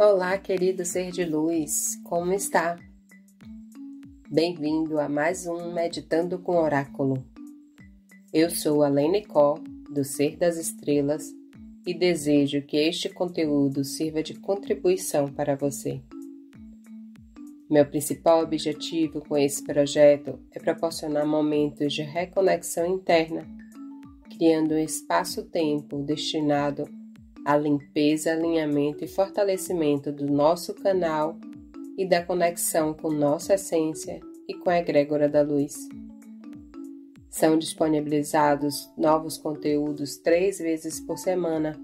Olá, querido ser de luz, como está? Bem-vindo a mais um Meditando com Oráculo. Eu sou a Lene Có, do Ser das Estrelas, e desejo que este conteúdo sirva de contribuição para você. Meu principal objetivo com esse projeto é proporcionar momentos de reconexão interna, criando um espaço-tempo destinado à limpeza, alinhamento e fortalecimento do nosso canal e da conexão com nossa essência e com a egrégora da luz. São disponibilizados novos conteúdos três vezes por semana,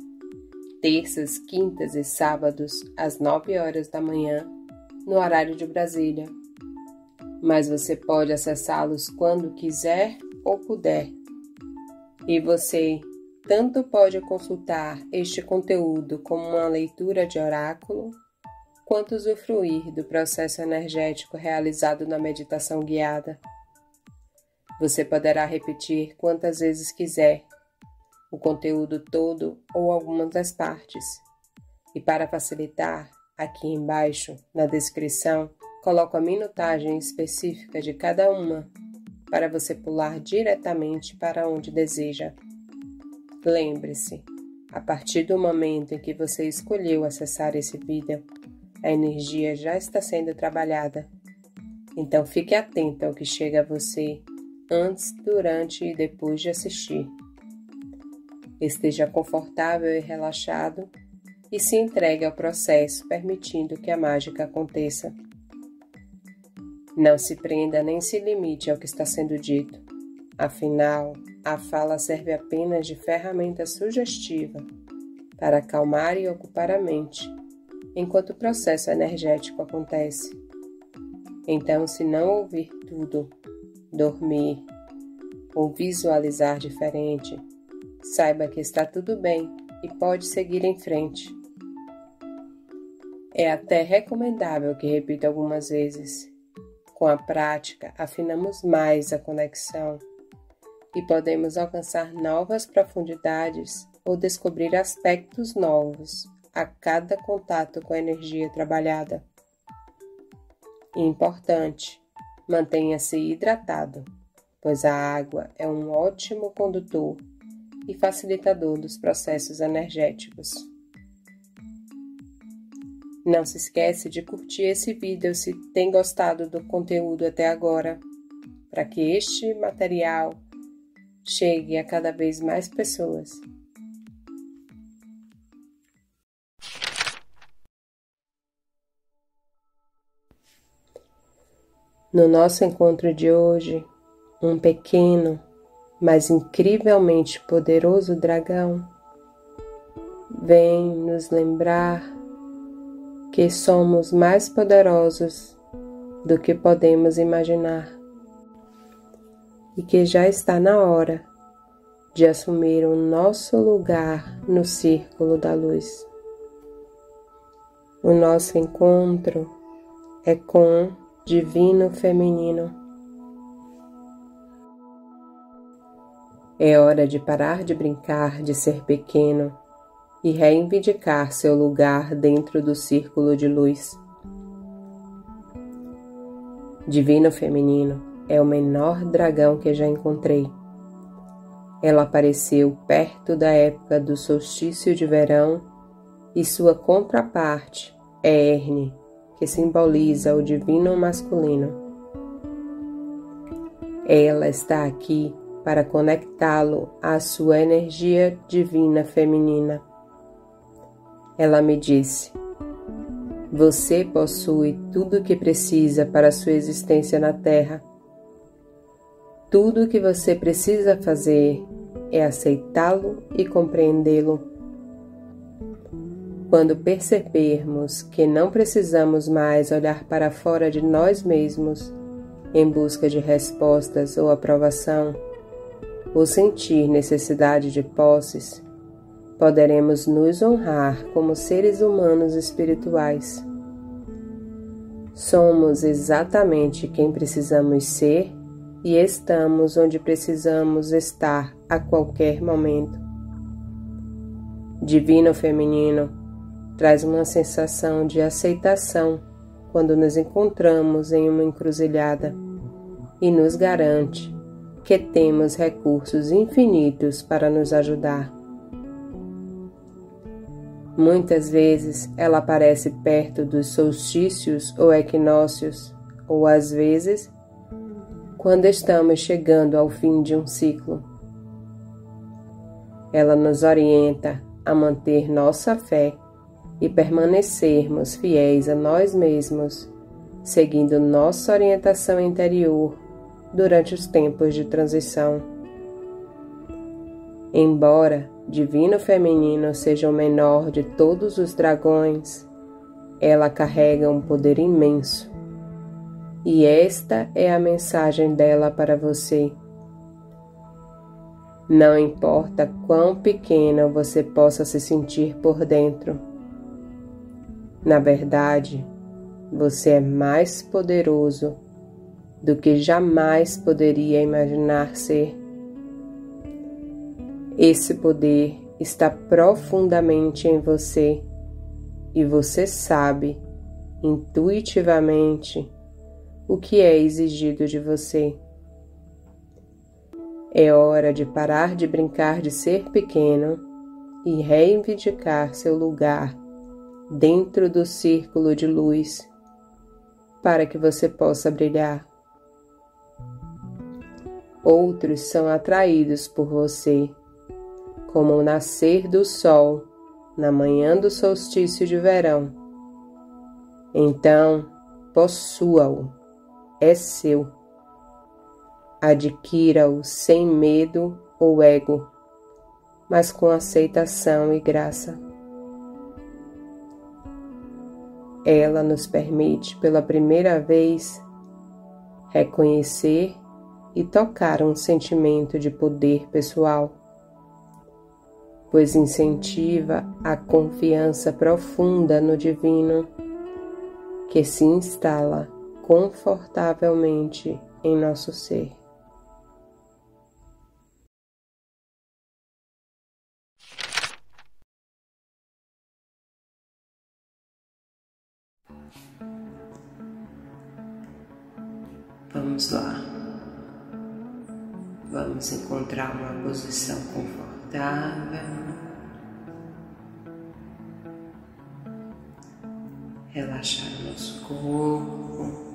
terças, quintas e sábados, às 9 horas da manhã no horário de Brasília, mas você pode acessá-los quando quiser ou puder. E você tanto pode consultar este conteúdo como uma leitura de oráculo, quanto usufruir do processo energético realizado na meditação guiada. Você poderá repetir quantas vezes quiser o conteúdo todo ou algumas das partes. E para facilitar, Aqui embaixo, na descrição, coloco a minutagem específica de cada uma para você pular diretamente para onde deseja. Lembre-se, a partir do momento em que você escolheu acessar esse vídeo, a energia já está sendo trabalhada. Então fique atento ao que chega a você antes, durante e depois de assistir. Esteja confortável e relaxado e se entregue ao processo, permitindo que a mágica aconteça. Não se prenda nem se limite ao que está sendo dito. Afinal, a fala serve apenas de ferramenta sugestiva para acalmar e ocupar a mente enquanto o processo energético acontece. Então, se não ouvir tudo, dormir ou visualizar diferente, saiba que está tudo bem e pode seguir em frente. É até recomendável que repita algumas vezes. Com a prática, afinamos mais a conexão e podemos alcançar novas profundidades ou descobrir aspectos novos a cada contato com a energia trabalhada. Importante, mantenha-se hidratado, pois a água é um ótimo condutor e facilitador dos processos energéticos. Não se esquece de curtir esse vídeo se tem gostado do conteúdo até agora, para que este material chegue a cada vez mais pessoas. No nosso encontro de hoje, um pequeno, mas incrivelmente poderoso dragão vem nos lembrar que somos mais poderosos do que podemos imaginar e que já está na hora de assumir o nosso lugar no círculo da luz. O nosso encontro é com Divino Feminino. É hora de parar de brincar de ser pequeno e reivindicar seu lugar dentro do círculo de luz. Divino Feminino é o menor dragão que já encontrei. Ela apareceu perto da época do solstício de verão e sua contraparte é Erne, que simboliza o divino masculino. Ela está aqui para conectá-lo à sua energia divina feminina ela me disse: Você possui tudo o que precisa para sua existência na Terra. Tudo o que você precisa fazer é aceitá-lo e compreendê-lo. Quando percebermos que não precisamos mais olhar para fora de nós mesmos em busca de respostas ou aprovação, ou sentir necessidade de posses, poderemos nos honrar como seres humanos espirituais. Somos exatamente quem precisamos ser e estamos onde precisamos estar a qualquer momento. Divino Feminino, traz uma sensação de aceitação quando nos encontramos em uma encruzilhada e nos garante que temos recursos infinitos para nos ajudar. Muitas vezes ela aparece perto dos solstícios ou equinócios, ou às vezes quando estamos chegando ao fim de um ciclo. Ela nos orienta a manter nossa fé e permanecermos fiéis a nós mesmos, seguindo nossa orientação interior durante os tempos de transição. Embora Divino Feminino seja o menor de todos os dragões, ela carrega um poder imenso. E esta é a mensagem dela para você. Não importa quão pequeno você possa se sentir por dentro. Na verdade, você é mais poderoso do que jamais poderia imaginar ser. Esse poder está profundamente em você e você sabe intuitivamente o que é exigido de você. É hora de parar de brincar de ser pequeno e reivindicar seu lugar dentro do círculo de luz para que você possa brilhar. Outros são atraídos por você, como o nascer do sol na manhã do solstício de verão. Então, possua-o, é seu adquira-o sem medo ou ego, mas com aceitação e graça. Ela nos permite pela primeira vez reconhecer e tocar um sentimento de poder pessoal, pois incentiva a confiança profunda no Divino que se instala confortavelmente em nosso ser. Vamos lá. Vamos encontrar uma posição confortável. Relaxar o nosso corpo.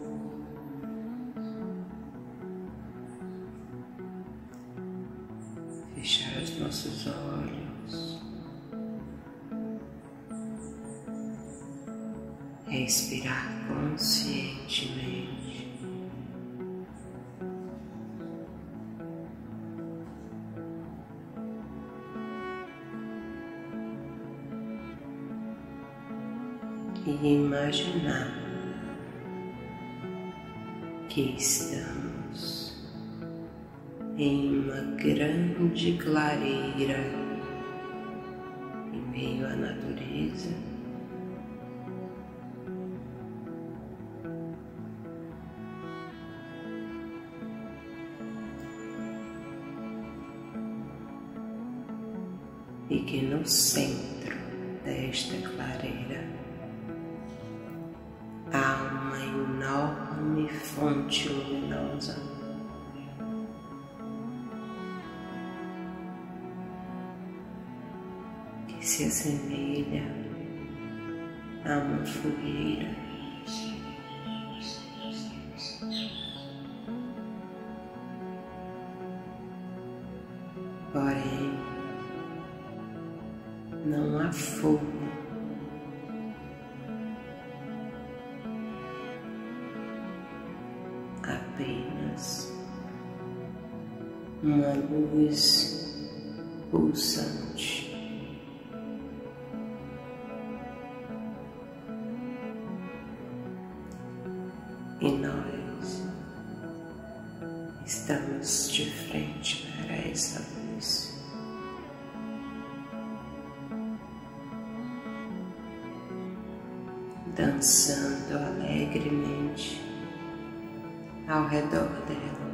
E imaginar que estamos em uma grande clareira em meio à natureza. E que no centro desta clareira fonte luminosa. Que se assemelha a uma fogueira. Dançando alegremente ao redor dela.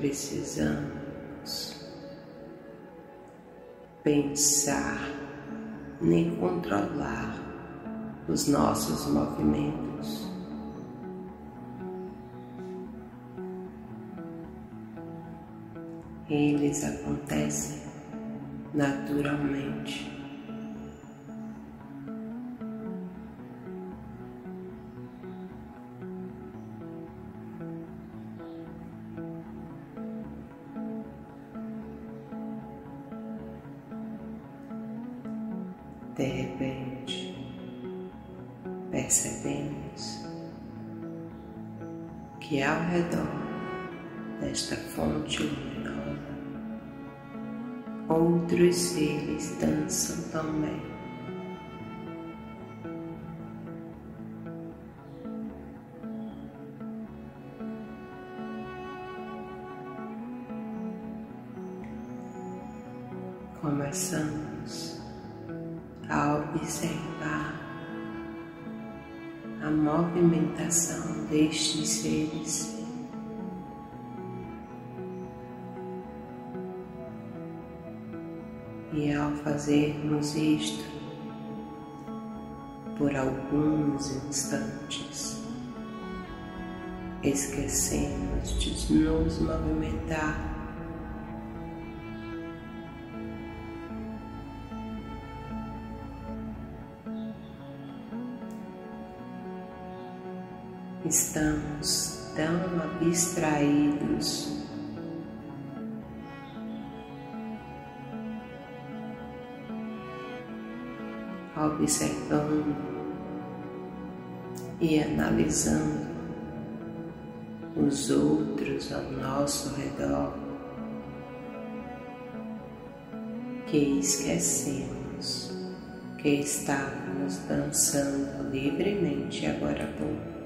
Precisamos pensar nem controlar os nossos movimentos. Eles acontecem naturalmente. Começamos a observar a movimentação destes seres. E ao fazermos isto por alguns instantes, esquecemos de nos movimentar estamos tão abstraídos. Observando e analisando os outros ao nosso redor. Que esquecemos que estávamos dançando livremente agora há pouco.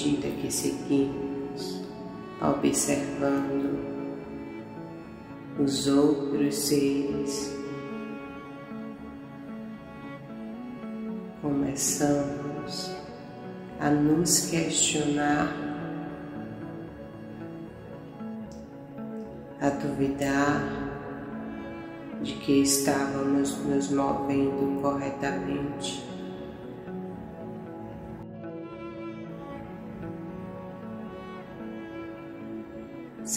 Medida que seguimos observando os outros seres, começamos a nos questionar, a duvidar de que estávamos nos movendo corretamente.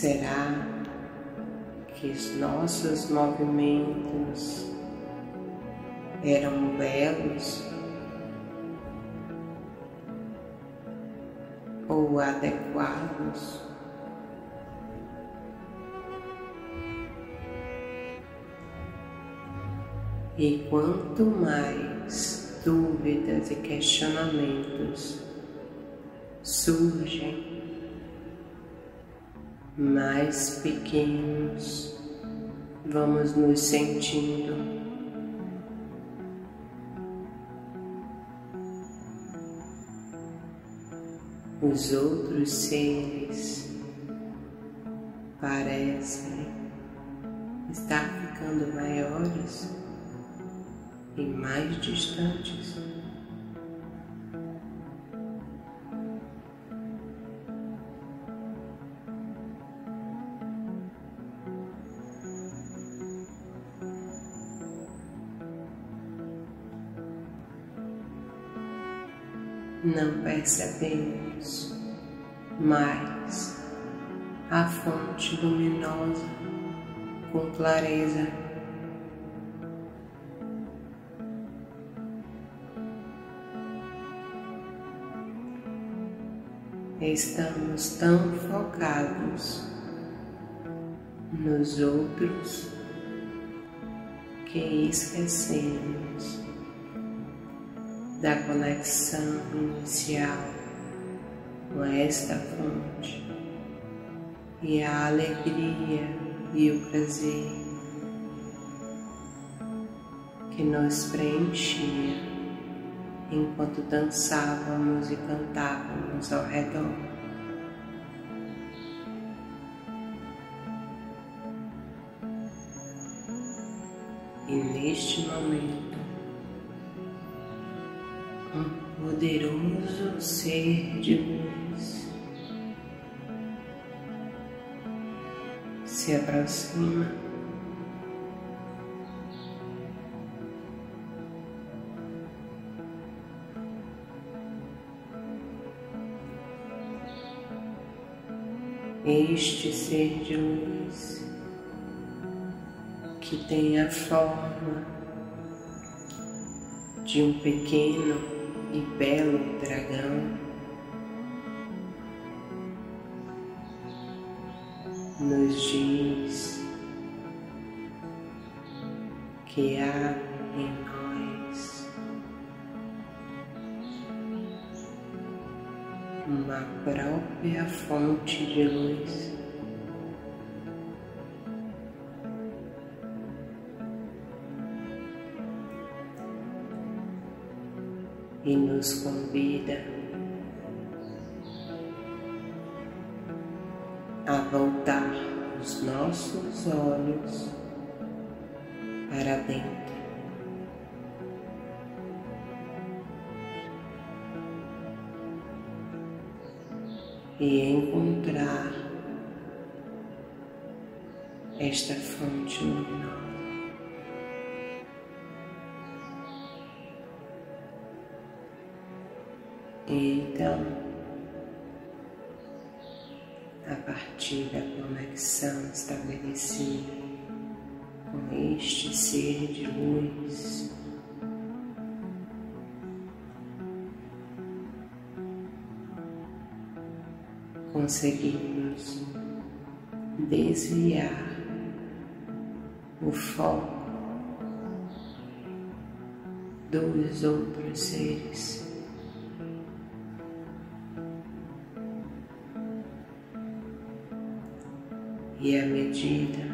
Será que os nossos movimentos eram belos ou adequados? E quanto mais dúvidas e questionamentos surgem, mais pequenos vamos nos sentindo. Os outros seres parecem estar ficando maiores e mais distantes. Percebemos mais a fonte luminosa com clareza. Estamos tão focados nos outros que esquecemos da conexão inicial com esta fonte e a alegria e o prazer que nos preenchia enquanto dançávamos e cantávamos ao redor. E neste momento, um poderoso ser de luz se aproxima. Este ser de luz que tem a forma de um pequeno e belo dragão nos diz que há em nós uma própria fonte de luz. E nos convida a voltar os nossos olhos para dentro. E encontrar esta fonte luminosa. Conexão estabelecida com este ser de luz. Conseguimos desviar o foco dos outros seres. À medida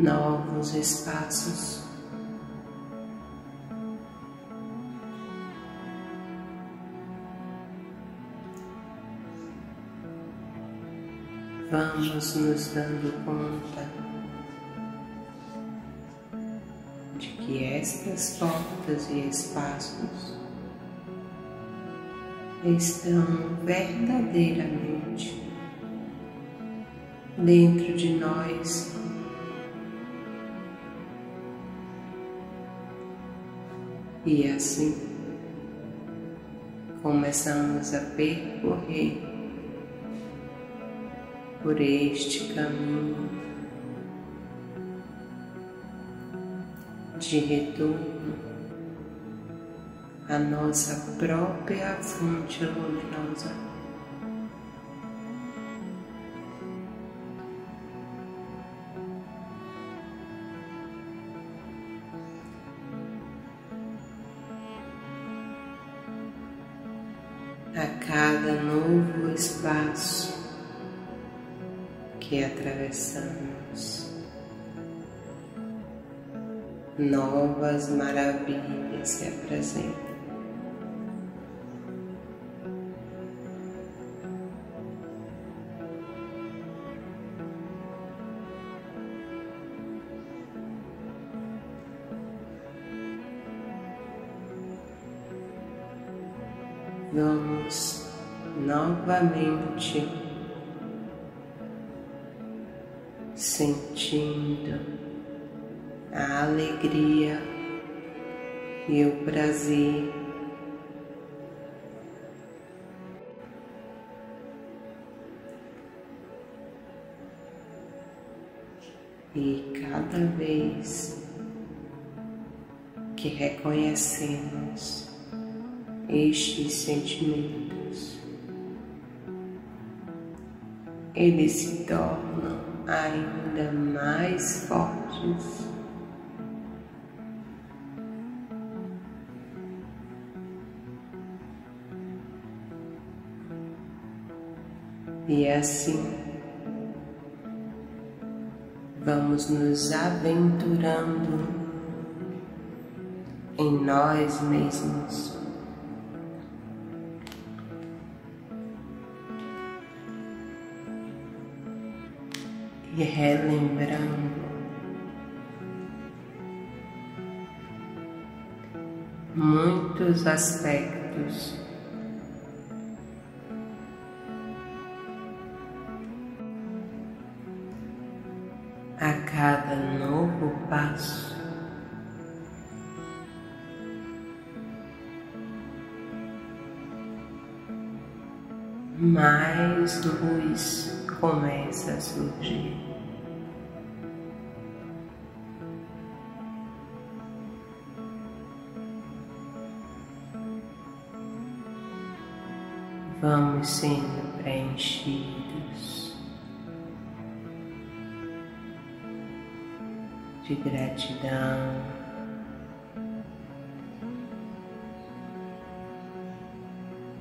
novos espaços. Vamos nos dando conta de que estas portas e espaços estão verdadeiramente dentro de nós. E assim começamos a percorrer por este caminho de retorno à nossa própria fonte luminosa. A cada novo espaço que atravessamos, novas maravilhas se apresentam. Novamente sentindo a alegria e o prazer. E cada vez que reconhecemos estes sentimentos, eles se tornam ainda mais fortes. E assim vamos nos aventurando em nós mesmos. E relembrando muitos aspectos a cada novo passo. Mais luz começa a surgir. Vamos sendo preenchidos. de gratidão.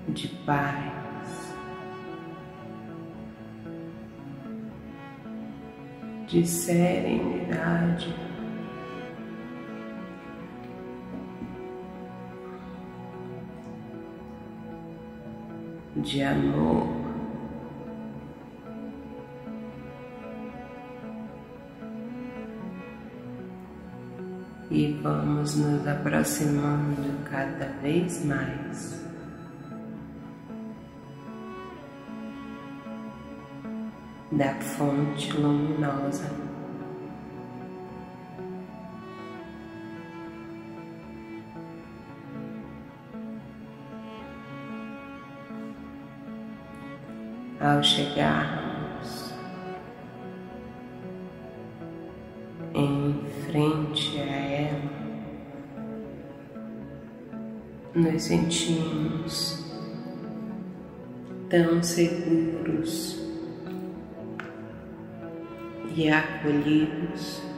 De paz, de serenidade, de amor. e vamos nos aproximando cada vez mais. Da fonte luminosa. Ao chegarmos em frente a ela, nos sentimos tão seguros e acolhidos.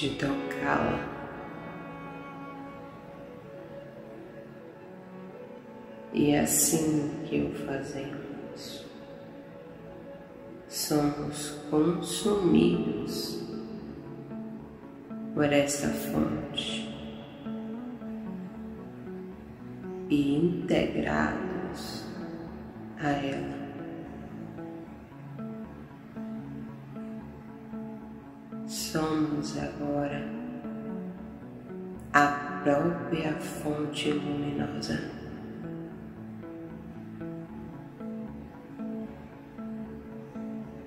De tocá-la. E é assim que o fazemos. Somos consumidos por essa fonte e integrados somos agora a própria fonte luminosa.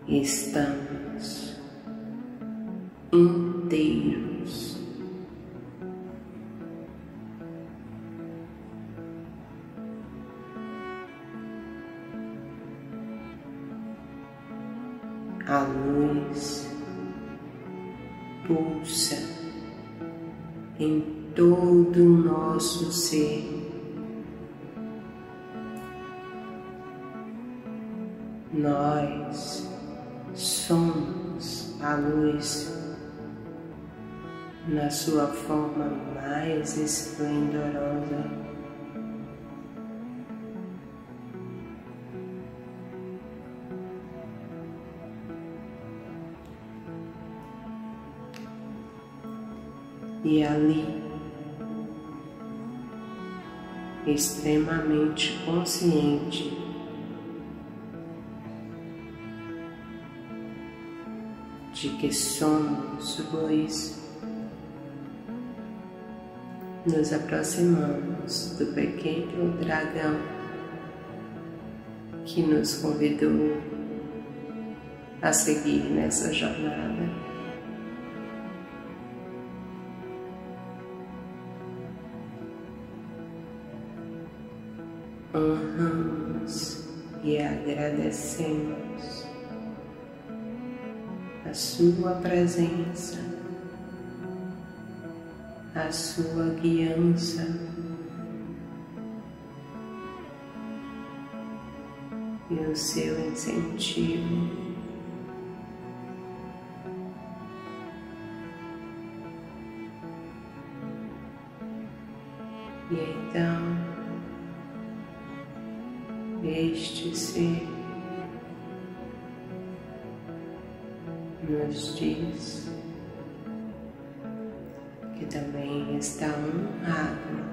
Estamos mais esplendorosa. e ali extremamente consciente de que somos luz, nos aproximamos do pequeno dragão que nos convidou a seguir nessa jornada. Honramos e agradecemos a Sua presença, a Sua guiança. E o seu incentivo. E então, este ser nos diz que também está honrado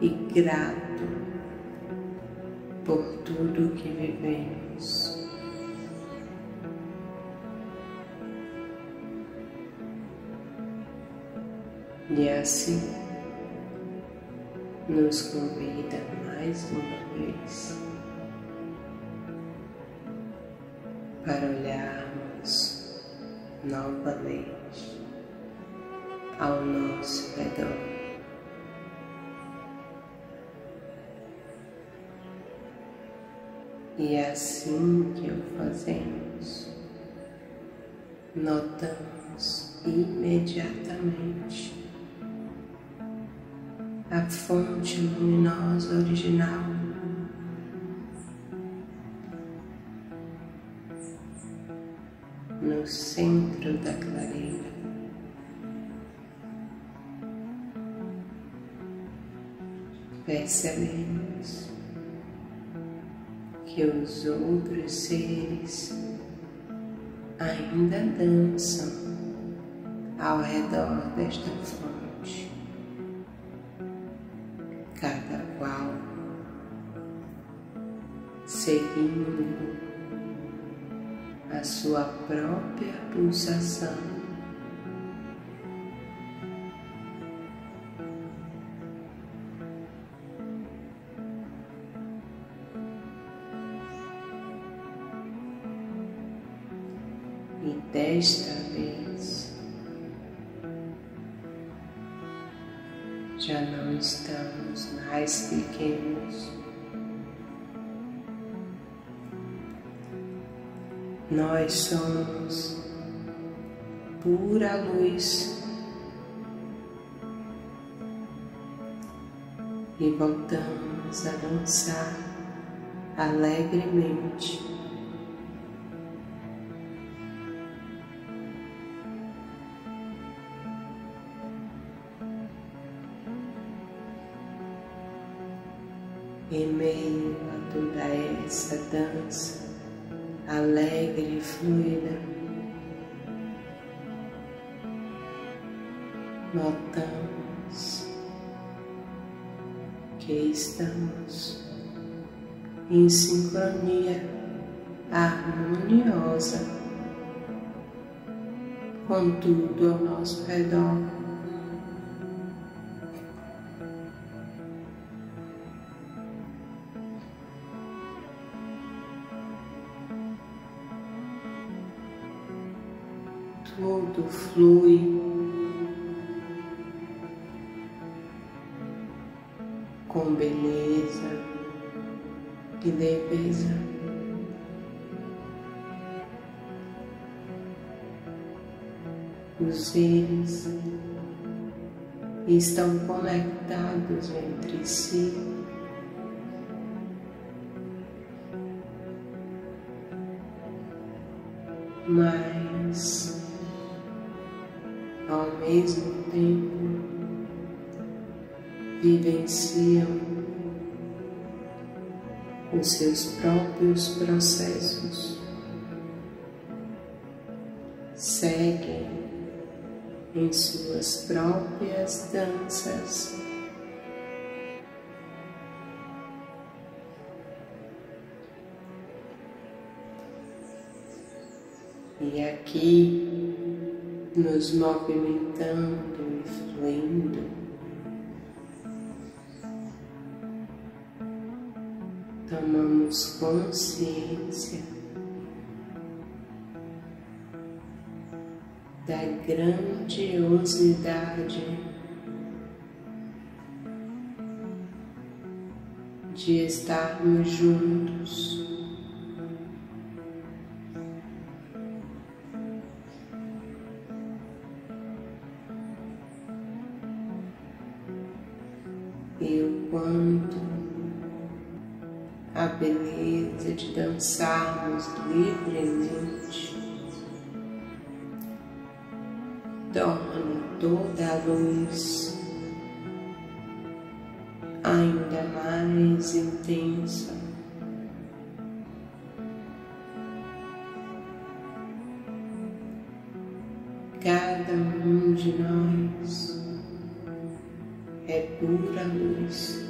e grato por tudo que vivemos. E assim nos convida mais uma vez para olharmos novamente ao nosso redor. E é assim que o fazemos, notamos imediatamente a fonte luminosa original no centro da clareira. Percebemos que os outros seres ainda dançam ao redor desta fonte, cada qual seguindo a sua própria pulsação. Nós somos pura luz e voltamos a dançar alegremente. Em meio a toda essa dança, alegre e fluida. Notamos que estamos em sincronia harmoniosa com tudo ao nosso redor. Flui. Com beleza e leveza. Os seres estão conectados entre si. Mas vivenciam os seus próprios processos, seguem em suas próprias danças. E aqui nos movimentando e fluindo. Tomamos consciência da grandiosidade de estarmos juntos. Dançarmos livremente torna toda a luz ainda mais intensa. Cada um de nós é pura luz.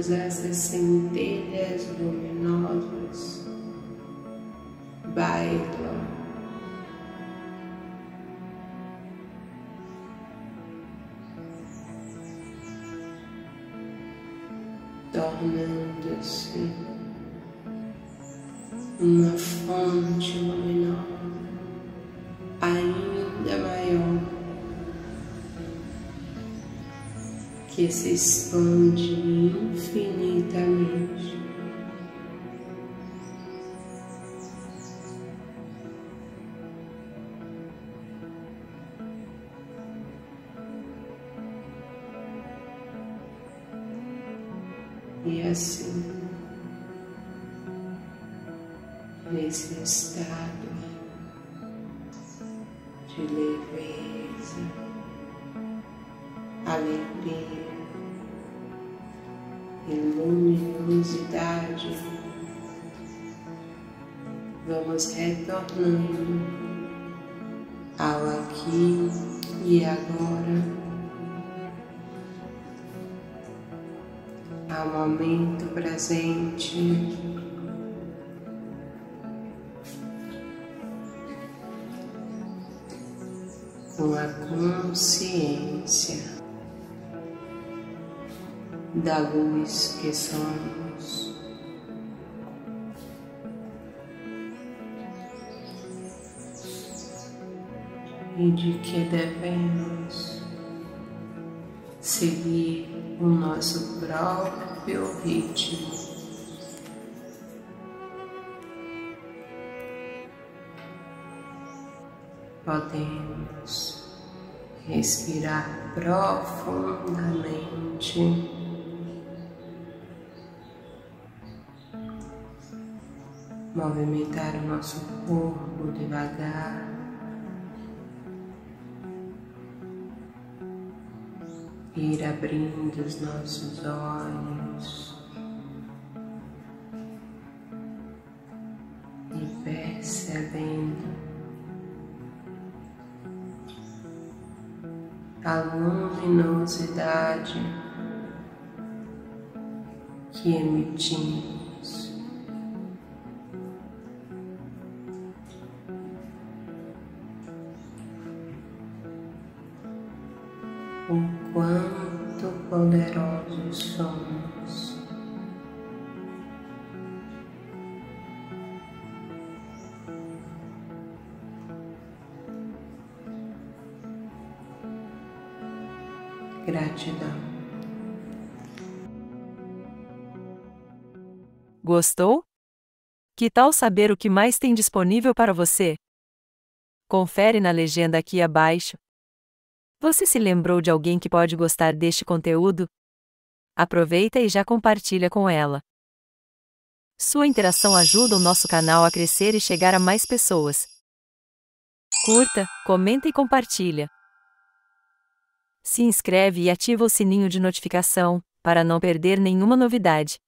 Todas essas centelhas luminosas bailam. Tornando-se uma fonte luminosa que se expande infinitamente. Presente. Com a consciência da luz que somos. E de que devemos seguir o nosso próprio ritmo. Podemos respirar profundamente. Movimentar o nosso corpo devagar. ir abrindo os nossos olhos a luminosidade que emitimos. Gostou? Que tal saber o que mais tem disponível para você? Confere na legenda aqui abaixo você se lembrou de alguém que pode gostar deste conteúdo? Aproveita e já compartilha com ela. Sua interação ajuda o nosso canal a crescer e chegar a mais pessoas. Curta, comenta e compartilha. Se inscreve e ativa o sininho de notificação para não perder nenhuma novidade.